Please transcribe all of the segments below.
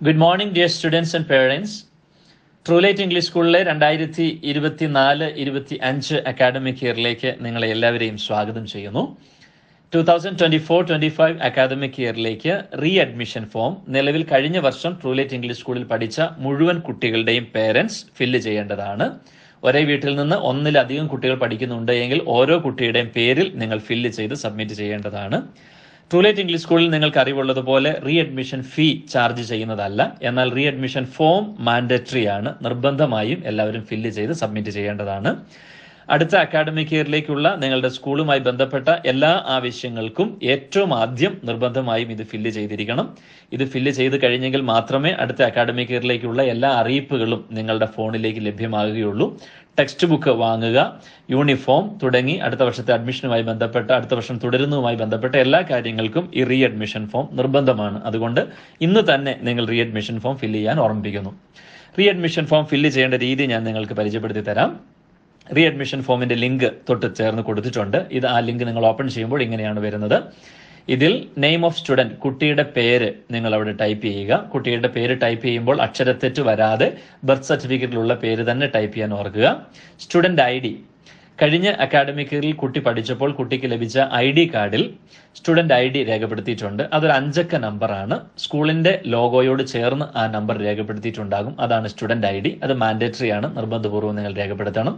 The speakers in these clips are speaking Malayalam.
Good morning dear students and parents Truelight English സ്കൂളിലെ രണ്ടായിരത്തി ഇരുപത്തി നാല് ഇരുപത്തി അഞ്ച് അക്കാഡമിക് ഇയറിലേക്ക് നിങ്ങളെ എല്ലാവരെയും സ്വാഗതം ചെയ്യുന്നു. Two thousand twenty four twenty five academic ഇയറിലേക്ക് readmission form നിലവിൽ കഴിഞ്ഞ വർഷം ട്രൂലൈറ്റ് ഇംഗ്ലീഷ് സ്കൂളിൽ പഠിച്ച മുഴുവൻ കുട്ടികളുടെയും പേരൻസ് ഫില്ല് ചെയ്യേണ്ടതാണ്. ഒരേ വീട്ടിൽ നിന്ന് ഒന്നിലധികം കുട്ടികൾ പഠിക്കുന്നുണ്ട് എങ്കിൽ ഓരോ കുട്ടിയുടെയും പേരിൽ നിങ്ങൾ ഫില്ല് ചെയ്ത് സബ്മിറ്റ് ചെയ്യേണ്ടതാണ്. ട്രൂലൈറ്റ് ഇംഗ്ലീഷ് സ്കൂളിൽ നിങ്ങൾക്ക് അറിവുള്ളതുപോലെ റീ അഡ്മിഷൻ ഫീ ചാർജ് ചെയ്യുന്നതല്ല. എന്നാൽ റീ അഡ്മിഷൻ ഫോം മാൻഡറ്ററി ആണ്. നിർബന്ധമായും എല്ലാവരും ഫില്ല് ചെയ്ത് സബ്മിറ്റ് ചെയ്യേണ്ടതാണ്. അടുത്ത അക്കാഡമിക് ഇയറിലേക്കുള്ള നിങ്ങളുടെ സ്കൂളുമായി ബന്ധപ്പെട്ട എല്ലാ ആവശ്യങ്ങൾക്കും ഏറ്റവും ആദ്യം നിർബന്ധമായും ഇത് ഫില്ല് ചെയ്തിരിക്കണം. ഇത് ഫില്ല് ചെയ്ത് കഴിഞ്ഞെങ്കിൽ മാത്രമേ അടുത്ത അക്കാഡമിക് ഇയറിലേക്കുള്ള എല്ലാ അറിയിപ്പുകളും നിങ്ങളുടെ ഫോണിലേക്ക് ലഭ്യമാകുകയുള്ളൂ. ടെക്സ്റ്റ് ബുക്ക് വാങ്ങുക യൂണിഫോം തുടങ്ങി അടുത്ത വർഷത്തെ അഡ്മിഷനുമായി ബന്ധപ്പെട്ട അടുത്ത വർഷം തുടരുന്നതുമായി ബന്ധപ്പെട്ട എല്ലാ കാര്യങ്ങൾക്കും ഈ റീ അഡ്മിഷൻ ഫോം നിർബന്ധമാണ്. അതുകൊണ്ട് ഇന്ന് തന്നെ നിങ്ങൾ റീ അഡ്മിഷൻ ഫോം ഫില്ല് ചെയ്യാൻ ഓർമ്മിപ്പിക്കുന്നു. റീ അഡ്മിഷൻ ഫോം ഫില്ല് ചെയ്യേണ്ട രീതി ഞാൻ നിങ്ങൾക്ക് പരിചയപ്പെടുത്തി തരാം. റീ അഡ്മിഷൻ ഫോമിന്റെ ലിങ്ക് തൊട്ട് ചേർന്ന് കൊടുത്തിട്ടുണ്ട്. ഇത് ആ ലിങ്ക് നിങ്ങൾ ഓപ്പൺ ചെയ്യുമ്പോൾ ഇങ്ങനെയാണ് വരുന്നത്. ഇതിൽ നെയിം ഓഫ് സ്റ്റുഡന്റ് കുട്ടിയുടെ പേര് നിങ്ങൾ അവിടെ ടൈപ്പ് ചെയ്യുക. കുട്ടിയുടെ പേര് ടൈപ്പ് ചെയ്യുമ്പോൾ അക്ഷരത്തെറ്റ് വരാതെ ബർത്ത് സർട്ടിഫിക്കറ്റിലുള്ള പേര് തന്നെ ടൈപ്പ് ചെയ്യാൻ ഓർക്കുക. സ്റ്റുഡന്റ് ഐ ഡി കഴിഞ്ഞ അക്കാഡമിക് ഇയറിൽ കുട്ടി പഠിച്ചപ്പോൾ കുട്ടിക്ക് ലഭിച്ച ഐ ഡി കാർഡിൽ സ്റ്റുഡന്റ് ഐ ഡി രേഖപ്പെടുത്തിയിട്ടുണ്ട്. അതൊരു അഞ്ചക്ക നമ്പറാണ് സ്കൂളിന്റെ ലോഗോയോട് ചേർന്ന് ആ നമ്പർ രേഖപ്പെടുത്തിയിട്ടുണ്ടാകും. അതാണ് സ്റ്റുഡന്റ് ഐ ഡി അത് മാൻഡേറ്ററി ആണ്. നിർബന്ധപൂർവം നിങ്ങൾ രേഖപ്പെടുത്തണം.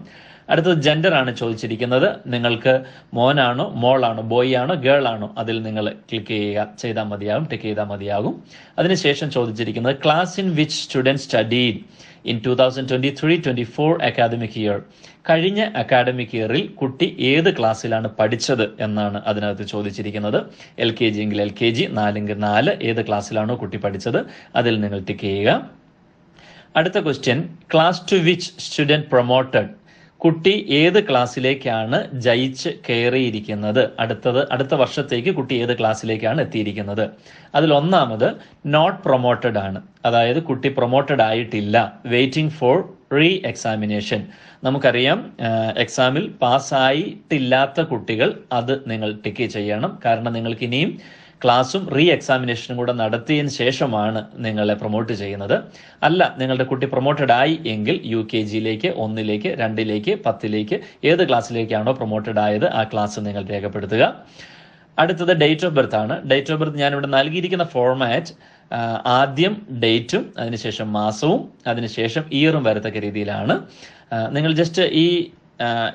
അടുത്തത് ജെൻഡർ ആണ് ചോദിച്ചിരിക്കുന്നത്. നിങ്ങൾക്ക് മോനാണോ മോളാണോ ബോയ് ആണോ ഗേൾ ആണോ അതിൽ നിങ്ങൾ ക്ലിക്ക് ചെയ്യുക. ചെയ്താൽ മതിയാകും. ടിക്ക് ചെയ്താൽ മതിയാകും. അതിനുശേഷം ചോദിച്ചിരിക്കുന്നത് class in which student studied in two thousand twenty three twenty four academic year കഴിഞ്ഞ അക്കാദമിക് ഇയറിൽ കുട്ടി ഏത് ക്ലാസ്സിലാണ് പഠിച്ചത് എന്നാണ് അതിനകത്ത് ചോദിച്ചിരിക്കുന്നത്. എൽ കെ ജി എങ്കിൽ എൽ കെ ജി നാലെങ്കിൽ നാല് ഏത് ക്ലാസ്സിലാണോ കുട്ടി പഠിച്ചത്? അതിൽ നിങ്ങൾ ടിക്ക് ചെയ്യുക. അടുത്ത question class to which student promoted കുട്ടി ഏത് ക്ലാസ്സിലേക്കാണ് ജയിച്ച് കയറിയിരിക്കുന്നത്? അടുത്തത് അടുത്ത വർഷത്തേക്ക് കുട്ടി ഏത് ക്ലാസ്സിലേക്കാണ് എത്തിയിരിക്കുന്നത്? അതിൽ ഒന്നാമത് നോട്ട് പ്രൊമോട്ടഡ് ആണ്. അതായത് കുട്ടി പ്രൊമോട്ടഡ് ആയിട്ടില്ല. വെയിറ്റിംഗ് ഫോർ റീ എക്സാമിനേഷൻ നമുക്കറിയാം എക്സാമിൽ പാസ്സായിട്ടില്ലാത്ത കുട്ടികൾ അത് നിങ്ങൾ ടിക്ക് ചെയ്യണം. കാരണം നിങ്ങൾക്ക് ഇനിയും ക്ലാസ്സും റീ എക്സാമിനേഷനും കൂടെ നടത്തിയതിന് ശേഷമാണ് നിങ്ങളെ പ്രൊമോട്ട് ചെയ്യുന്നത്. അല്ല നിങ്ങളുടെ കുട്ടി പ്രൊമോട്ടഡ് ആയി എങ്കിൽ യു കെ ജിയിലേക്ക് ഒന്നിലേക്ക് രണ്ടിലേക്ക് പത്തിലേക്ക് ഏത് ക്ലാസ്സിലേക്കാണോ പ്രൊമോട്ടഡ് ആയത് ആ ക്ലാസ് നിങ്ങൾ രേഖപ്പെടുത്തുക. അടുത്തത് ഡേറ്റ് ഓഫ് ബർത്ത് ആണ്. ഡേറ്റ് ഓഫ് ബർത്ത് ഞാനിവിടെ നൽകിയിരിക്കുന്ന ഫോർമാറ്റ് ആദ്യം ഡേറ്റും അതിനുശേഷം മാസവും അതിനുശേഷം ഇയറും വരത്തക്ക രീതിയിലാണ്. നിങ്ങൾ ജസ്റ്റ് ഈ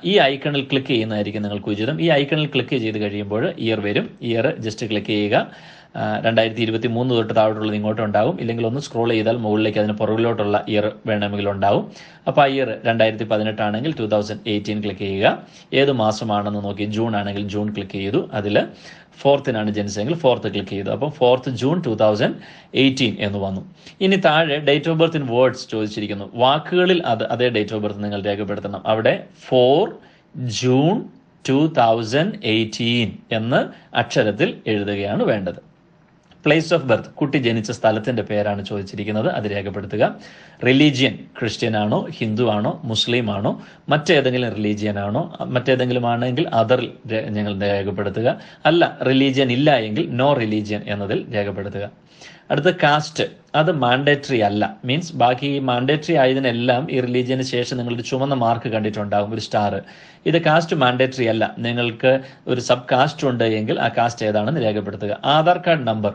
ഈ ഐക്കണിൽ ക്ലിക്ക് ചെയ്യുന്നതായിരിക്കും നിങ്ങൾക്ക് ഉചിതം. ഈ ഐക്കണിൽ ക്ലിക്ക് ചെയ്ത് കഴിയുമ്പോൾ ഇയർ വരും. ഇയർ ജസ്റ്റ് ക്ലിക്ക് ചെയ്യുക. രണ്ടായിരത്തി ഇരുപത്തി മൂന്ന് തൊട്ട് താഴോട്ടുള്ളത് ഇങ്ങോട്ട് ഉണ്ടാവും. ഇല്ലെങ്കിൽ ഒന്ന് സ്ക്രോൾ ചെയ്താൽ മുകളിലേക്ക് അതിന് പുറകിലോട്ടുള്ള ഇയർ വേണമെങ്കിൽ ഉണ്ടാവും. അപ്പോൾ ആ ഇയർ രണ്ടായിരത്തി പതിനെട്ടാണെങ്കിൽ ടു തൗസൻഡ് എയ്റ്റീൻ ക്ലിക്ക് ചെയ്യുക. ഏത് മാസമാണെന്ന് നോക്കി ജൂൺ ആണെങ്കിൽ ജൂൺ ക്ലിക്ക് ചെയ്തു. അതിൽ ഫോർത്തിനാണ് ജനിച്ചതെങ്കിൽ ഫോർത്ത് ക്ലിക്ക് ചെയ്തു. അപ്പം fourth June two thousand eighteen എന്ന് വന്നു. ഇനി താഴെ date of birth in words ചോദിച്ചിരിക്കുന്നു. വാക്കുകളിൽ അത് അതേ ഡേറ്റ് ഓഫ് ബർത്ത് നിങ്ങൾ രേഖപ്പെടുത്തണം. അവിടെ four June two thousand eighteen എന്ന് അക്ഷരത്തിൽ എഴുതുകയാണ് വേണ്ടത്. പ്ലേസ് ഓഫ് ബർത്ത് കുട്ടി ജനിച്ച സ്ഥലത്തിന്റെ പേരാണ് ചോദിച്ചിരിക്കുന്നത്. അത് രേഖപ്പെടുത്തുക. റിലീജിയൻ ക്രിസ്ത്യൻ ആണോ ഹിന്ദു ആണോ മുസ്ലിം ആണോ മറ്റേതെങ്കിലും റിലീജിയൻ ആണോ മറ്റേതെങ്കിലും ആണെങ്കിൽ അതർ ഞങ്ങൾ രേഖപ്പെടുത്തുക. അല്ല റിലീജിയൻ ഇല്ല എങ്കിൽ നോ റിലീജിയൻ എന്നതിൽ രേഖപ്പെടുത്തുക. അടുത്ത കാസ്റ്റ് അത് മാൻഡേറ്ററി അല്ല. മീൻസ് ബാക്കി മാൻഡേറ്ററി ആയതിനെല്ലാം ഈ റിലീജിയന് ശേഷം നിങ്ങളുടെ ചുമന്ന മാർക്ക് കണ്ടിട്ടുണ്ടാകും ഒരു സ്റ്റാർ ഇത് കാസ്റ്റ് മാൻഡേറ്ററി അല്ല. നിങ്ങൾക്ക് ഒരു സബ് കാസ്റ്റ് ഉണ്ട് എങ്കിൽ ആ കാസ്റ്റ് ഏതാണെന്ന് രേഖപ്പെടുത്തുക. ആധാർ കാർഡ് നമ്പർ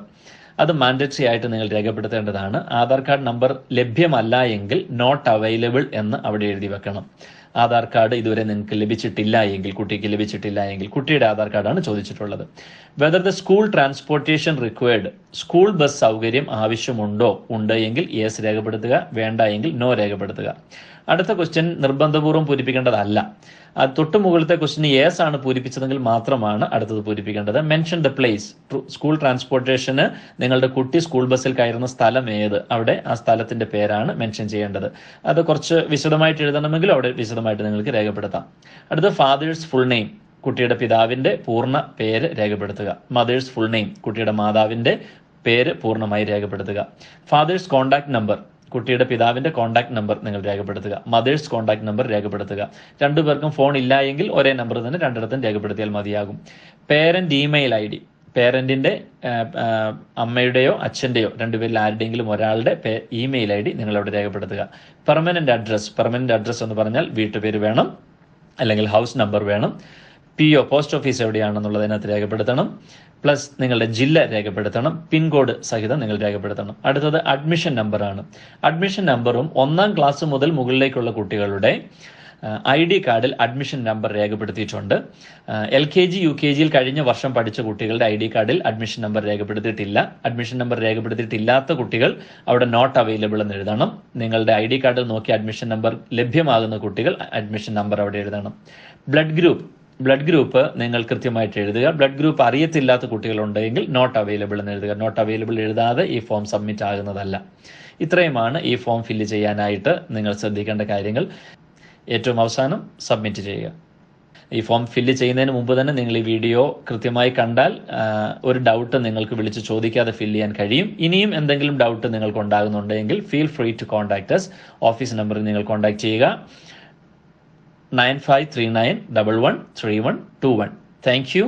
അത് മാൻഡേറ്ററി ആയിട്ട് നിങ്ങൾ രേഖപ്പെടുത്തേണ്ടതാണ്. ആധാർ കാർഡ് നമ്പർ ലഭ്യമല്ല എങ്കിൽ നോട്ട് അവൈലബിൾ എന്ന് അവിടെ എഴുതി വെക്കണം. ആധാർ കാർഡ് ഇതുവരെ നിങ്ങൾക്ക് ലഭിച്ചിട്ടില്ല എങ്കിൽ കുട്ടിക്ക് ലഭിച്ചിട്ടില്ല എങ്കിൽ കുട്ടിയുടെ ആധാർ കാർഡാണ് ചോദിച്ചിട്ടുള്ളത്. Whether the school transportation required school bus സൗകര്യം ആവശ്യമുണ്ടോ ഉണ്ട് എങ്കിൽ യെസ് രേഖപ്പെടുത്തുക വേണ്ട എങ്കിൽ നോ രേഖപ്പെടുത്തുക. അടുത്ത ക്വസ്റ്റ്യൻ നിർബന്ധപൂർവം പൂരിപ്പിക്കേണ്ടതല്ല. അത് തൊട്ട് മുകളിലത്തെ ക്വസ്റ്റ്യൻ യെസ് ആണ് പൂരിപ്പിച്ചതെങ്കിൽ മാത്രമാണ് അടുത്തത് പൂരിപ്പിക്കേണ്ടത്. മെൻഷൻ ദ പ്ലേസ് സ്കൂൾ ട്രാൻസ്പോർട്ടേഷന് നിങ്ങളുടെ കുട്ടി സ്കൂൾ ബസ്സിൽ കയറുന്ന സ്ഥലം ഏത്? അവിടെ ആ സ്ഥലത്തിന്റെ പേരാണ് മെൻഷൻ ചെയ്യേണ്ടത്. അത് കുറച്ച് വിശദമായിട്ട് എഴുതണമെങ്കിൽ അവിടെ വിശദമായിട്ട് നിങ്ങൾക്ക് രേഖപ്പെടുത്താം. അടുത്ത ഫാദേഴ്സ് ഫുൾ നെയിം കുട്ടിയുടെ പിതാവിന്റെ പൂർണ പേര് രേഖപ്പെടുത്തുക. മദേഴ്സ് ഫുൾ നെയിം കുട്ടിയുടെ മാതാവിന്റെ പേര് പൂർണമായി രേഖപ്പെടുത്തുക. ഫാദേഴ്സ് കോൺടാക്ട് നമ്പർ കുട്ടിയുടെ പിതാവിന്റെ കോൺടാക്ട് നമ്പർ നിങ്ങൾ രേഖപ്പെടുത്തുക. മദേഴ്സ് കോൺടാക്ട് നമ്പർ രേഖപ്പെടുത്തുക. രണ്ടുപേർക്കും ഫോൺ ഇല്ല എങ്കിൽ ഒരേ നമ്പർ തന്നെ രണ്ടിടത്തും രേഖപ്പെടുത്തിയാൽ മതിയാകും. പേരന്റ് ഇമെയിൽ ഐ ഡി പേരന്റിന്റെ അമ്മയുടെയോ അച്ഛന്റെയോ രണ്ടുപേരിൽ ആരുടെയെങ്കിലും ഒരാളുടെ ഇമെയിൽ ഐ ഡി നിങ്ങൾ അവിടെ രേഖപ്പെടുത്തുക. പെർമനന്റ് അഡ്രസ്സ് പെർമനന്റ് അഡ്രസ്സ് എന്ന് പറഞ്ഞാൽ വീട്ടുപേര് വേണം അല്ലെങ്കിൽ ഹൗസ് നമ്പർ വേണം. പി ഒ പോസ്റ്റ് ഓഫീസ് എവിടെയാണെന്നുള്ളത് അതിനകത്ത് രേഖപ്പെടുത്തണം. പ്ലസ് നിങ്ങളുടെ ജില്ല രേഖപ്പെടുത്തണം. പിൻകോഡ് സഹിതം നിങ്ങൾ രേഖപ്പെടുത്തണം. അടുത്തത് അഡ്മിഷൻ നമ്പറാണ് അഡ്മിഷൻ നമ്പറും ഒന്നാം ക്ലാസ് മുതൽ മുകളിലേക്കുള്ള കുട്ടികളുടെ ഐ ഡി കാർഡിൽ അഡ്മിഷൻ നമ്പർ രേഖപ്പെടുത്തിയിട്ടുണ്ട്. L K G U K ജിയിൽ കഴിഞ്ഞ വർഷം പഠിച്ച കുട്ടികളുടെ ഐ ഡി കാർഡിൽ അഡ്മിഷൻ നമ്പർ രേഖപ്പെടുത്തിയിട്ടില്ല. അഡ്മിഷൻ നമ്പർ രേഖപ്പെടുത്തിയിട്ടില്ലാത്ത കുട്ടികൾ അവിടെ നോട്ട് അവൈലബിൾ എന്ന് എഴുതണം. നിങ്ങളുടെ ഐ ഡി കാർഡിൽ നോക്കി അഡ്മിഷൻ നമ്പർ ലഭ്യമാകുന്ന കുട്ടികൾ അഡ്മിഷൻ നമ്പർ അവിടെ എഴുതണം. Blood group. ബ്ലഡ് ഗ്രൂപ്പ് നിങ്ങൾ കൃത്യമായിട്ട് എഴുതുക. ബ്ലഡ് ഗ്രൂപ്പ് അറിയത്തില്ലാത്ത കുട്ടികളുണ്ടെങ്കിൽ നോട്ട് അവൈലബിൾ എന്ന് എഴുതുക. നോട്ട് അവൈലബിൾ എഴുതാതെ ഈ ഫോം സബ്മിറ്റ് ആകുന്നതല്ല. ഇത്രയുമാണ് ഈ ഫോം ഫില്ല് ചെയ്യാനായിട്ട് നിങ്ങൾ ശ്രദ്ധിക്കേണ്ട കാര്യങ്ങൾ. ഏറ്റവും അവസാനം സബ്മിറ്റ് ചെയ്യുക. ഈ ഫോം ഫില്ല് ചെയ്യുന്നതിന് മുമ്പ് തന്നെ നിങ്ങൾ ഈ വീഡിയോ കൃത്യമായി കണ്ടാൽ ഒരു ഡൗട്ട് നിങ്ങൾക്ക് വിളിച്ച് ചോദിക്കാതെ ഫില്ല് ചെയ്യാൻ കഴിയും. ഇനിയും എന്തെങ്കിലും ഡൗട്ട് നിങ്ങൾക്ക് ഉണ്ടാകുന്നുണ്ടെങ്കിൽ feel free to contact us office നമ്പറിൽ നിങ്ങൾ കോൺടാക്ട് ചെയ്യുക. Nine five three nine double one three one two one thank you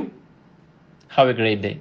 have a great day